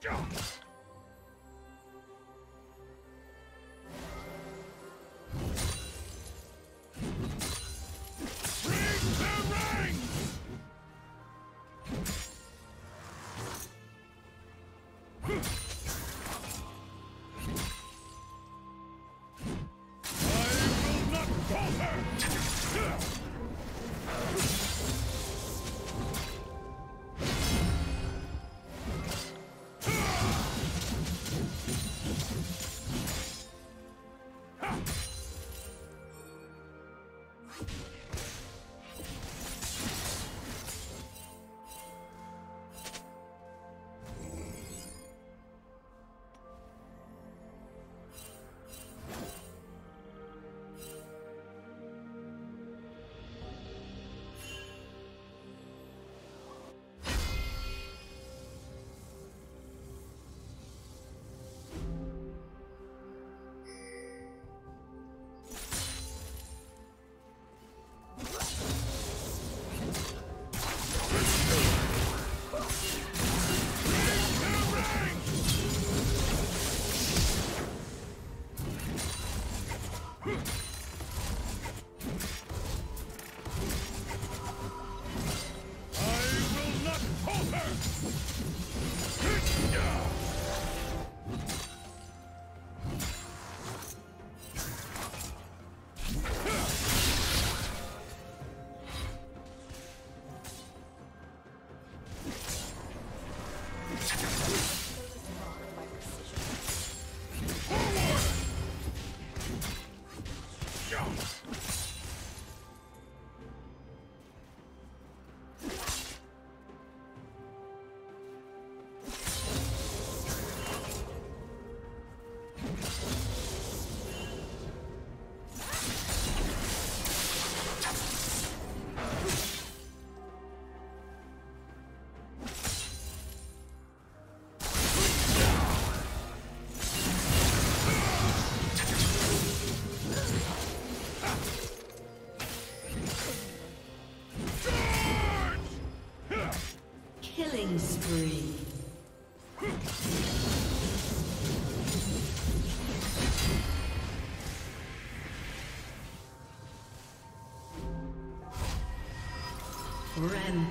Killing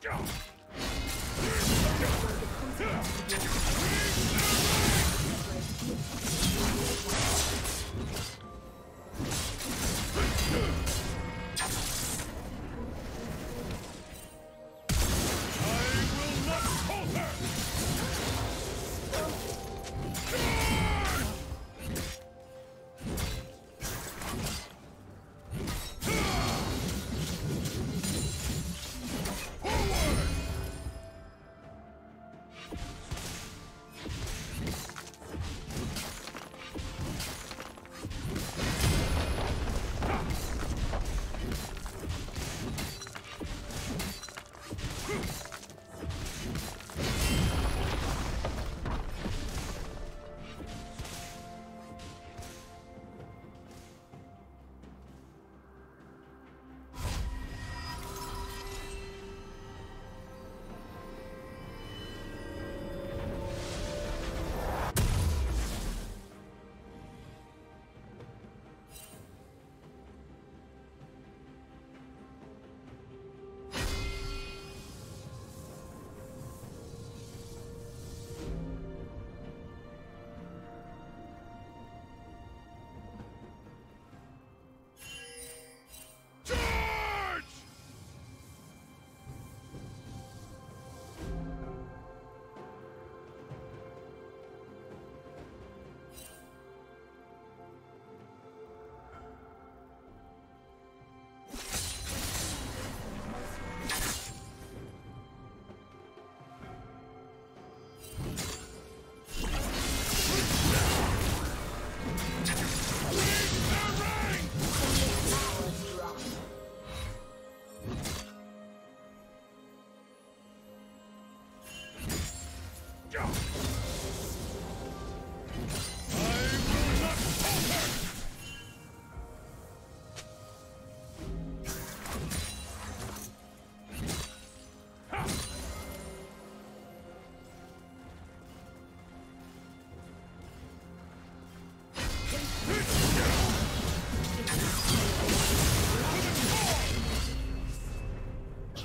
Jump!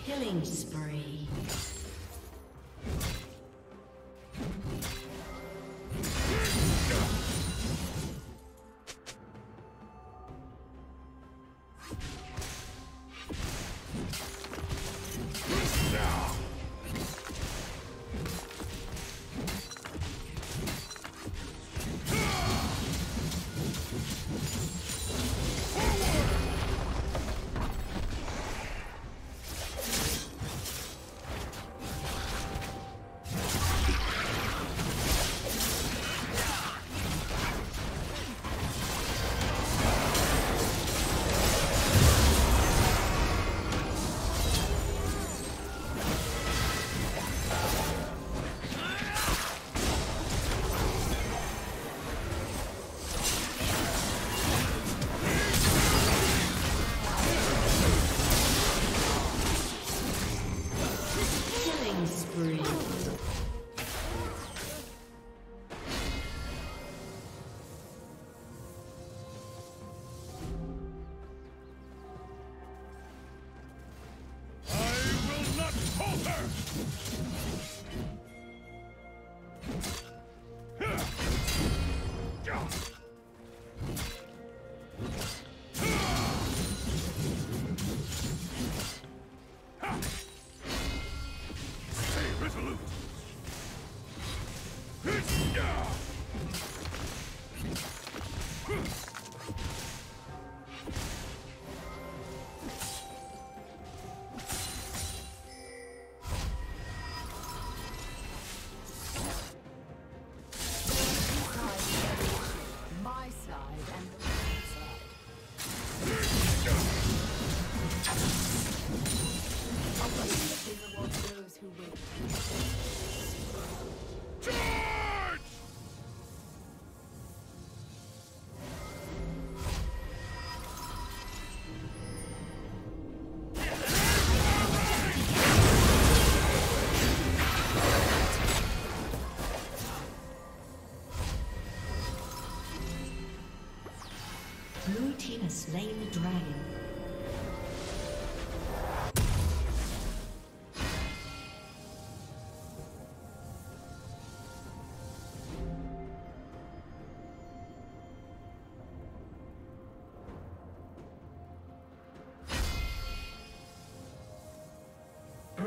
Killing spree.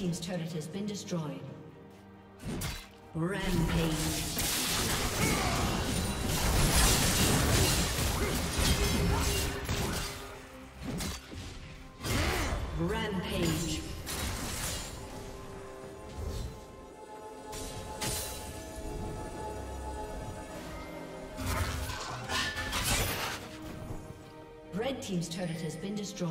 Team's turret has been destroyed. Rampage. Rampage. Red Team's turret has been destroyed.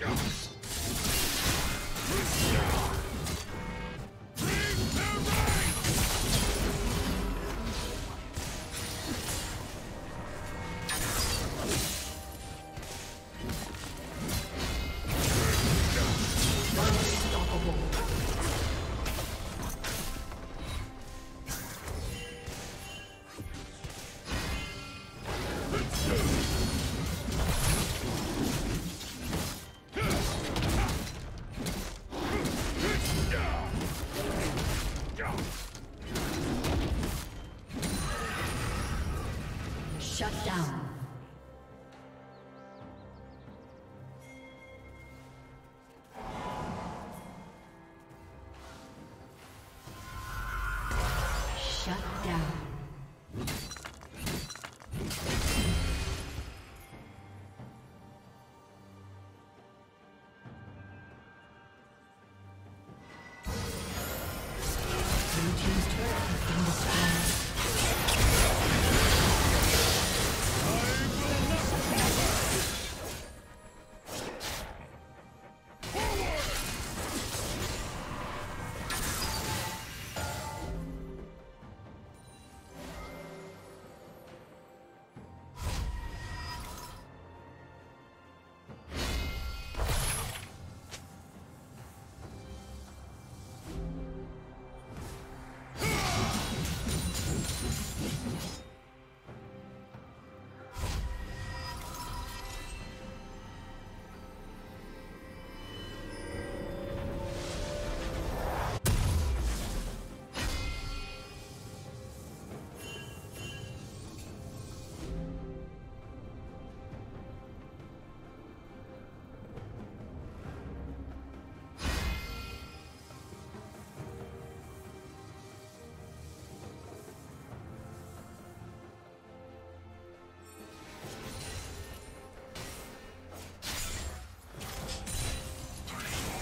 every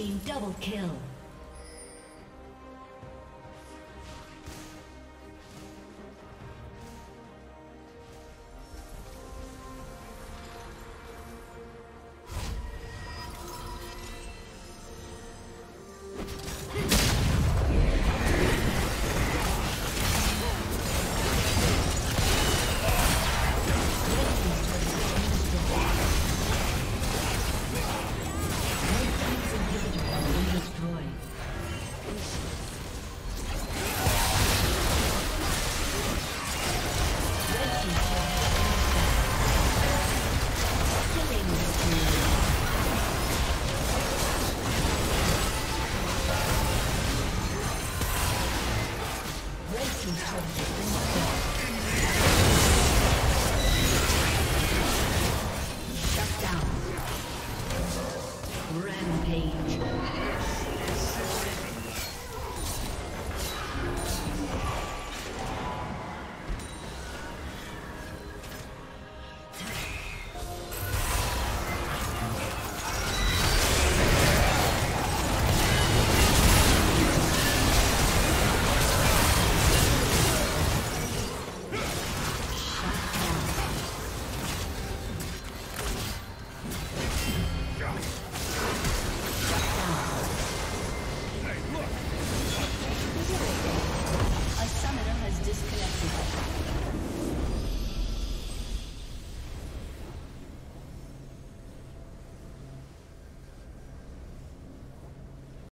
Double kill.